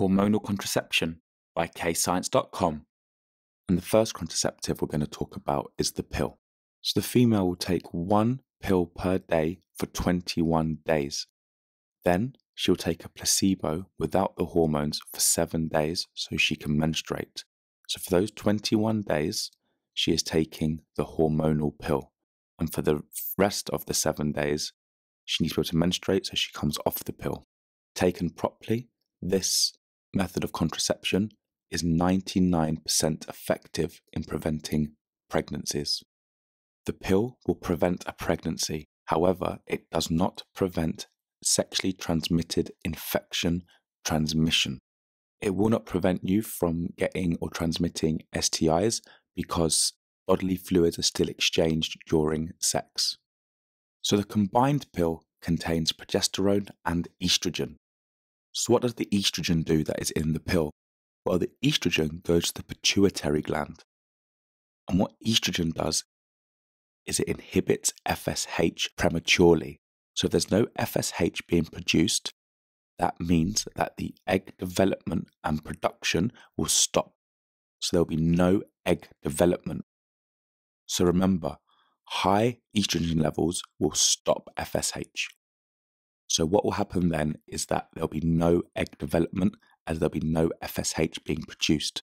Hormonal Contraception by kayscience.com. And the first contraceptive we're going to talk about is the pill. So the female will take one pill per day for 21 days. Then she'll take a placebo without the hormones for seven days so she can menstruate. So for those 21 days, she is taking the hormonal pill. And for the rest of the seven days, she needs to be able to menstruate so she comes off the pill. Taken properly, this method of contraception is 99% effective in preventing pregnancies. The pill will prevent a pregnancy. However, it does not prevent sexually transmitted infection transmission. It will not prevent you from getting or transmitting STIs because bodily fluids are still exchanged during sex. So the combined pill contains progesterone and estrogen. So, what does the estrogen do that is in the pill? Well, the estrogen goes to the pituitary gland. And what estrogen does is it inhibits FSH prematurely. So, if there's no FSH being produced, that means that the egg development and production will stop. So, there'll be no egg development. So, remember, high estrogen levels will stop FSH. So, what will happen then is that there'll be no egg development as there'll be no FSH being produced.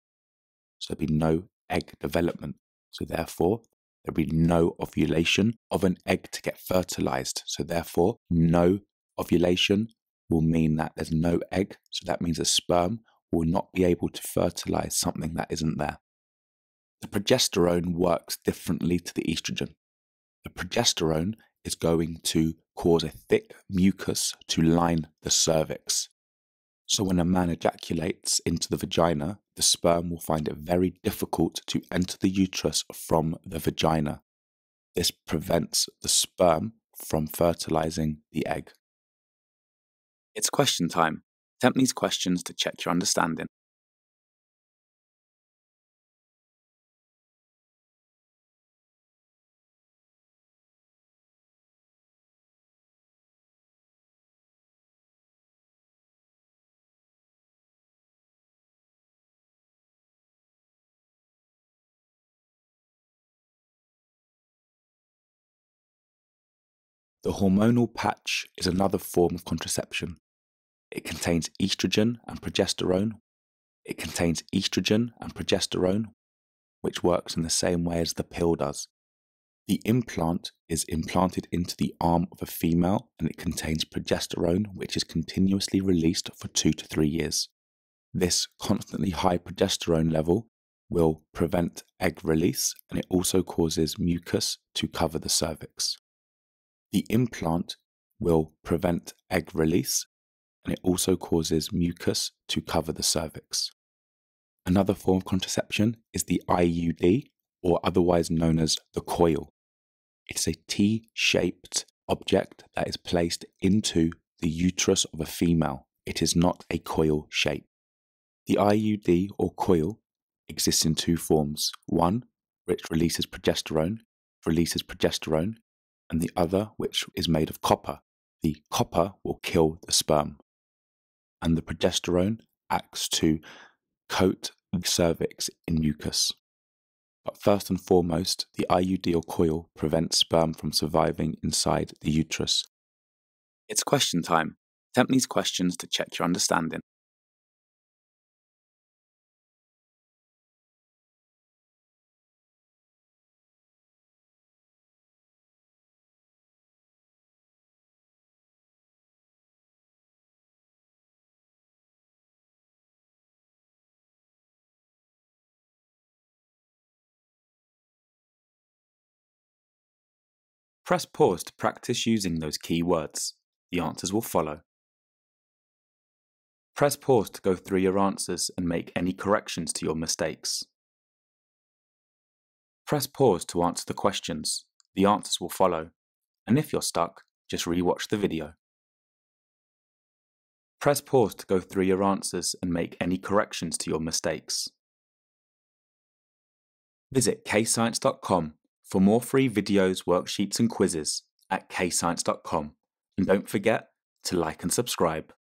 So, there'll be no egg development. So, therefore, there'll be no ovulation of an egg to get fertilized. So, therefore, no ovulation will mean that there's no egg. So, that means a sperm will not be able to fertilize something that isn't there. The progesterone works differently to the estrogen. The progesterone is going to cause a thick mucus to line the cervix. So, when a man ejaculates into the vagina, the sperm will find it very difficult to enter the uterus from the vagina. This prevents the sperm from fertilizing the egg. It's question time. Attempt these questions to check your understanding. The hormonal patch is another form of contraception. It contains estrogen and progesterone. It contains estrogen and progesterone, which works in the same way as the pill does. The implant is implanted into the arm of a female and it contains progesterone, which is continuously released for two to three years. This constantly high progesterone level will prevent egg release and it also causes mucus to cover the cervix. The implant will prevent egg release and it also causes mucus to cover the cervix. Another form of contraception is the IUD, or otherwise known as the coil. It's a T shaped object that is placed into the uterus of a female. It is not a coil shape. The IUD or coil exists in two forms one, which releases progesterone, releases progesterone, and the other, which is made of copper. The copper will kill the sperm, and the progesterone acts to coat the cervix in mucus. But first and foremost, the IUD or coil prevents sperm from surviving inside the uterus. It's question time. Attempt these questions to check your understanding. Press pause to practice using those key words. The answers will follow. Press pause to go through your answers and make any corrections to your mistakes. Press pause to answer the questions. The answers will follow. And if you're stuck, just rewatch the video. Press pause to go through your answers and make any corrections to your mistakes. Visit kayscience.com for more free videos, worksheets, and quizzes at kayscience.com. And don't forget to like and subscribe.